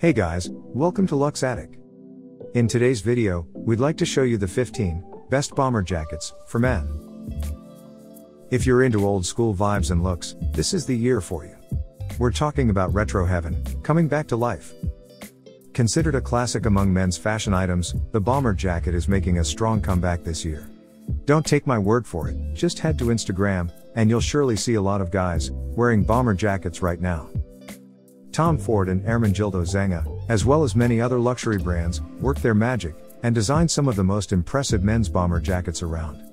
Hey guys, welcome to Luxatic. In today's video, we'd like to show you the 15 best bomber jackets for men. If you're into old school vibes and looks, this is the year for you. We're talking about retro heaven, coming back to life. Considered a classic among men's fashion items, the bomber jacket is making a strong comeback this year. Don't take my word for it, just head to Instagram, and you'll surely see a lot of guys wearing bomber jackets right now. Tom Ford and Ermenegildo Zegna, as well as many other luxury brands, worked their magic and designed some of the most impressive men's bomber jackets around.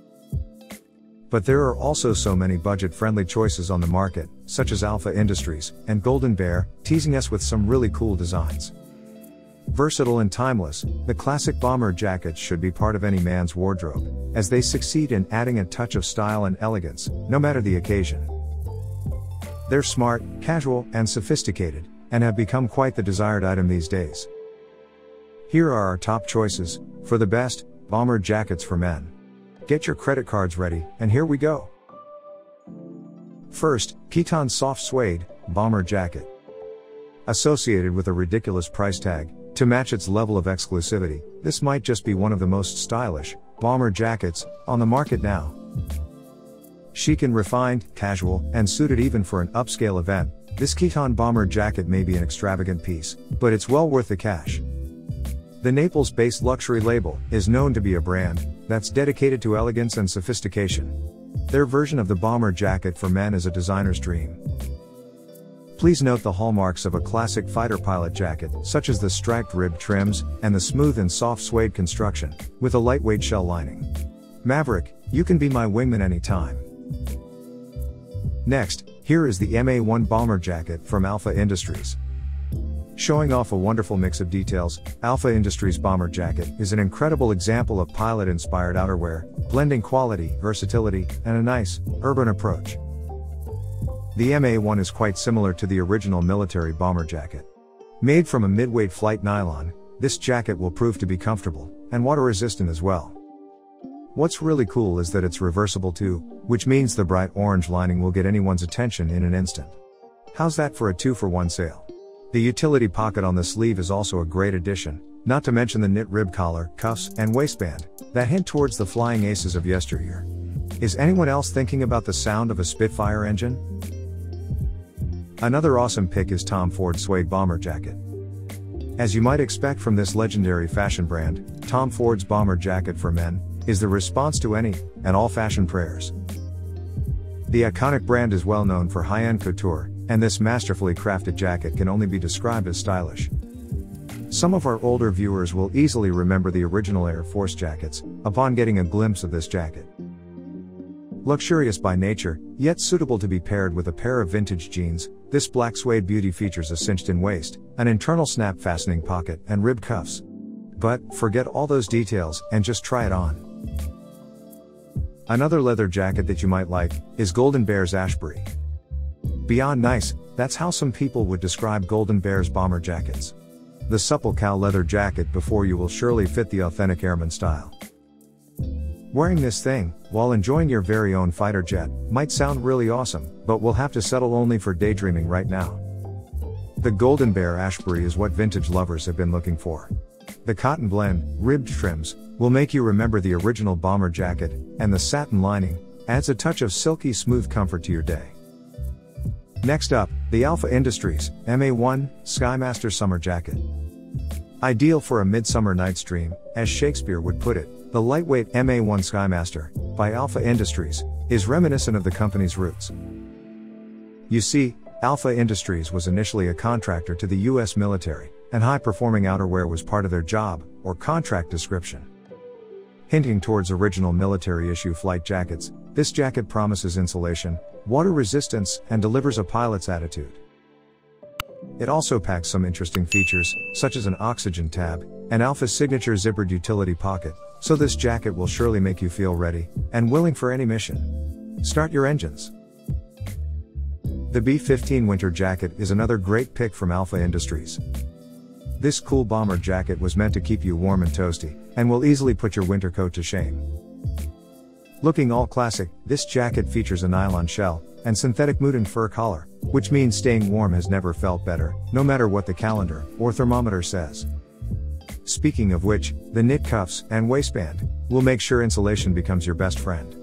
But there are also so many budget friendly choices on the market, such as Alpha Industries and Golden Bear, teasing us with some really cool designs. Versatile and timeless, the classic bomber jackets should be part of any man's wardrobe, as they succeed in adding a touch of style and elegance, no matter the occasion. They're smart, casual, and sophisticated, and have become quite the desired item these days. Here are our top choices for the best bomber jackets for men. Get your credit cards ready, and here we go. First, Kiton Soft Suede Bomber Jacket. Associated with a ridiculous price tag, to match its level of exclusivity, this might just be one of the most stylish bomber jackets on the market now. Chic and refined, casual, and suited even for an upscale event, this Kiton bomber jacket may be an extravagant piece, but it's well worth the cash. The Naples based luxury label is known to be a brand that's dedicated to elegance and sophistication. Their version of the bomber jacket for men is a designer's dream. Please note the hallmarks of a classic fighter pilot jacket, such as the striped rib trims and the smooth and soft suede construction, with a lightweight shell lining. Maverick, you can be my wingman anytime. Next, here is the MA1 bomber jacket from Alpha Industries. Showing off a wonderful mix of details, Alpha Industries bomber jacket is an incredible example of pilot inspired outerwear, blending quality, versatility, and a nice, urban approach. The MA1 is quite similar to the original military bomber jacket. Made from a midweight flight nylon, this jacket will prove to be comfortable and water resistant as well. What's really cool is that it's reversible too, which means the bright orange lining will get anyone's attention in an instant. How's that for a 2 for 1 sale? The utility pocket on the sleeve is also a great addition, not to mention the knit rib collar, cuffs, and waistband that hint towards the flying aces of yesteryear. Is anyone else thinking about the sound of a Spitfire engine? Another awesome pick is Tom Ford suede bomber jacket. As you might expect from this legendary fashion brand, Tom Ford's bomber jacket for men is the response to any and all fashion prayers. The iconic brand is well known for high-end couture, and this masterfully crafted jacket can only be described as stylish. Some of our older viewers will easily remember the original Air Force jackets upon getting a glimpse of this jacket. Luxurious by nature, yet suitable to be paired with a pair of vintage jeans, this black suede beauty features a cinched in waist, an internal snap fastening pocket, and rib cuffs. But, forget all those details, and just try it on. Another leather jacket that you might like, is Golden Bear's Ashbury. Beyond nice, that's how some people would describe Golden Bear's bomber jackets. The supple cow leather jacket before you will surely fit the authentic airman style. Wearing this thing, while enjoying your very own fighter jet, might sound really awesome, but we'll have to settle only for daydreaming right now. The Golden Bear Ashbury is what vintage lovers have been looking for. The cotton blend, ribbed trims, will make you remember the original bomber jacket, and the satin lining adds a touch of silky smooth comfort to your day. Next up, the Alpha Industries MA1 Skymaster Summer Jacket. Ideal for a midsummer night's dream, as Shakespeare would put it, the lightweight MA1 Skymaster, by Alpha Industries, is reminiscent of the company's roots. You see, Alpha Industries was initially a contractor to the US military, and high performing outerwear was part of their job, or contract description. Hinting towards original military issue flight jackets, this jacket promises insulation, water resistance, and delivers a pilot's attitude. It also packs some interesting features, such as an oxygen tab, and Alpha's signature zippered utility pocket, so this jacket will surely make you feel ready and willing for any mission. Start your engines. The B-15 winter jacket is another great pick from Alpha Industries. This cool bomber jacket was meant to keep you warm and toasty, and will easily put your winter coat to shame. Looking all classic, this jacket features a nylon shell, and synthetic mouton fur collar, which means staying warm has never felt better, no matter what the calendar or thermometer says. Speaking of which, the knit cuffs and waistband will make sure insulation becomes your best friend.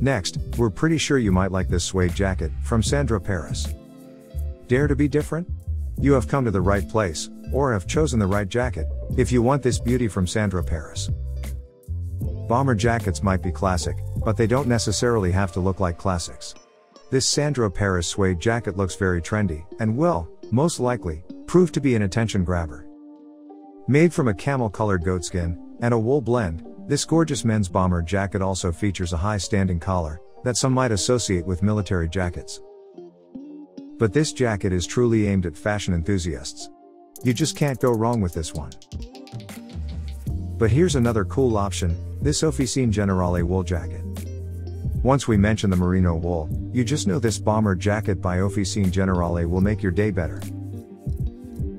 Next, we're pretty sure you might like this suede jacket from Sandro Paris. Dare to be different? You have come to the right place, or have chosen the right jacket, if you want this beauty from Sandro Paris. Bomber jackets might be classic, but they don't necessarily have to look like classics. This Sandro Paris suede jacket looks very trendy, and will, most likely, prove to be an attention grabber. Made from a camel colored goatskin, and a wool blend, this gorgeous men's bomber jacket also features a high standing collar, that some might associate with military jackets. But this jacket is truly aimed at fashion enthusiasts. You just can't go wrong with this one. But here's another cool option, this Officine Generale wool jacket. Once we mention the merino wool, you just know this bomber jacket by Officine Generale will make your day better.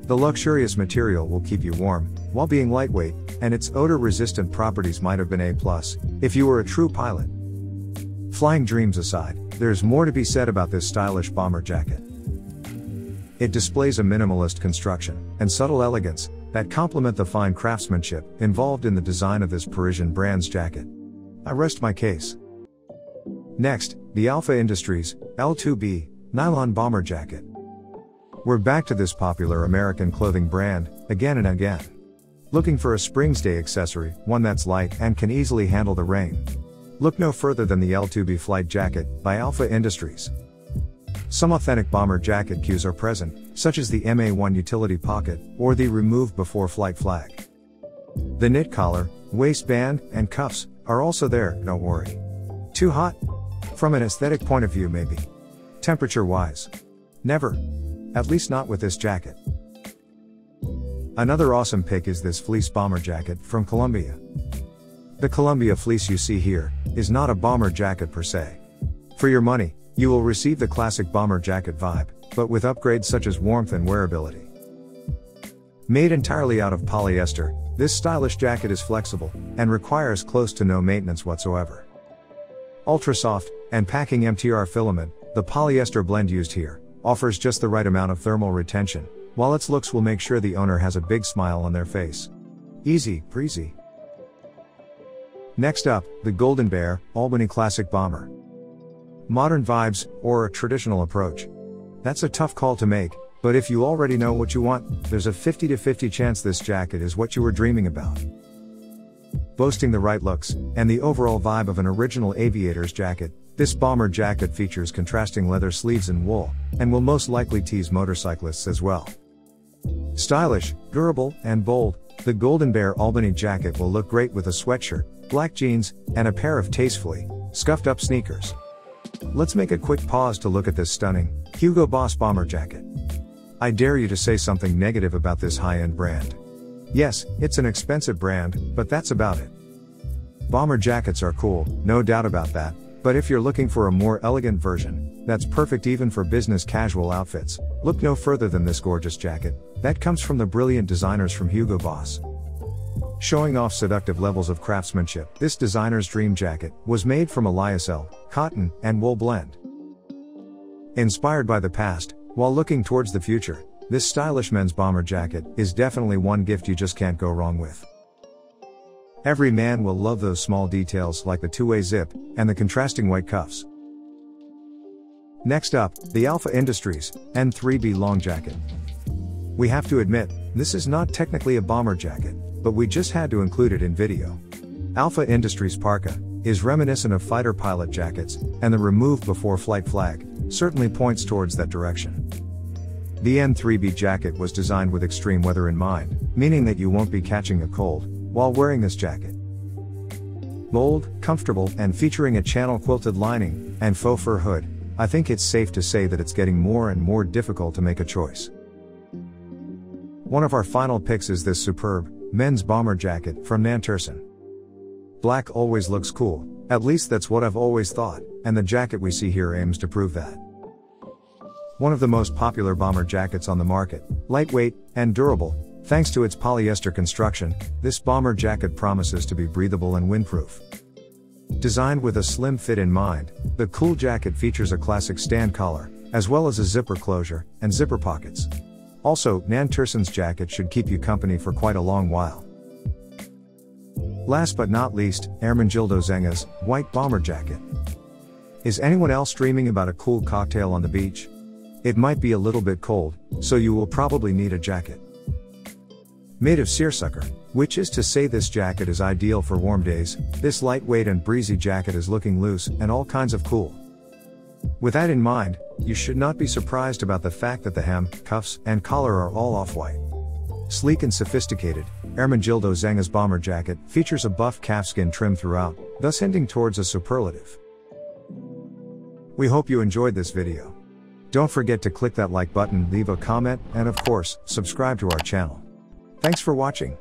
The luxurious material will keep you warm, while being lightweight, and its odor resistant properties might have been A+, if you were a true pilot. Flying dreams aside, there's more to be said about this stylish bomber jacket. It displays a minimalist construction and subtle elegance that complement the fine craftsmanship involved in the design of this Parisian brand's jacket. I rest my case. Next, the Alpha Industries L2B nylon bomber jacket. We're back to this popular American clothing brand again and again. Looking for a Springs Day accessory, one that's light and can easily handle the rain. Look no further than the L2B Flight Jacket by Alpha Industries. Some authentic bomber jacket cues are present, such as the MA1 utility pocket or the remove before flight flag. The knit collar, waistband, and cuffs are also there, don't worry. Too hot? From an aesthetic point of view, maybe. Temperature wise? Never. At least not with this jacket. Another awesome pick is this fleece bomber jacket from Columbia. The Columbia fleece you see here is not a bomber jacket per se. For your money, you will receive the classic bomber jacket vibe, but with upgrades such as warmth and wearability. Made entirely out of polyester, this stylish jacket is flexible and requires close to no maintenance whatsoever. Ultra soft and packing MTR filament, the polyester blend used here, offers just the right amount of thermal retention, while its looks will make sure the owner has a big smile on their face. Easy, breezy. Next up, the Golden Bear, Albany Classic Bomber. Modern vibes, or a traditional approach? That's a tough call to make, but if you already know what you want, there's a 50 to 50 chance this jacket is what you were dreaming about. Boasting the right looks, and the overall vibe of an original aviator's jacket, this bomber jacket features contrasting leather sleeves and wool, and will most likely tease motorcyclists as well. Stylish, durable, and bold, the Golden Bear Albany jacket will look great with a sweatshirt, black jeans, and a pair of tastefully scuffed up sneakers. Let's make a quick pause to look at this stunning Hugo Boss bomber jacket. I dare you to say something negative about this high-end brand. Yes, it's an expensive brand, but that's about it. Bomber jackets are cool, no doubt about that, but if you're looking for a more elegant version, that's perfect even for business casual outfits, look no further than this gorgeous jacket, that comes from the brilliant designers from Hugo Boss. Showing off seductive levels of craftsmanship, this designer's dream jacket was made from a lyocell, cotton, and wool blend. Inspired by the past, while looking towards the future, this stylish men's bomber jacket is definitely one gift you just can't go wrong with. Every man will love those small details like the two-way zip and the contrasting white cuffs. Next up, the Alpha Industries N3B long jacket. We have to admit, this is not technically a bomber jacket, but we just had to include it in video. Alpha Industries Parka is reminiscent of fighter pilot jackets, and the remove before flight flag certainly points towards that direction. The N3B jacket was designed with extreme weather in mind, meaning that you won't be catching a cold while wearing this jacket. Bold, comfortable, and featuring a channel quilted lining and faux fur hood, I think it's safe to say that it's getting more and more difficult to make a choice. One of our final picks is this superb, men's bomber jacket from Nantersan. Black always looks cool, at least that's what I've always thought, and the jacket we see here aims to prove that. One of the most popular bomber jackets on the market, lightweight and durable, thanks to its polyester construction, this bomber jacket promises to be breathable and windproof. Designed with a slim fit in mind, the cool jacket features a classic stand collar, as well as a zipper closure, and zipper pockets. Also, Nantersan's jacket should keep you company for quite a long while. Last but not least, Ermenegildo Zegna's white bomber jacket. Is anyone else dreaming about a cool cocktail on the beach? It might be a little bit cold, so you will probably need a jacket. Made of seersucker, which is to say this jacket is ideal for warm days, this lightweight and breezy jacket is looking loose and all kinds of cool. With that in mind, you should not be surprised about the fact that the hem, cuffs, and collar are all off-white. Sleek and sophisticated, Ermenegildo Zegna's bomber jacket features a buff calfskin trim throughout, thus hinting towards a superlative. We hope you enjoyed this video. Don't forget to click that like button, leave a comment, and of course, subscribe to our channel. Thanks for watching.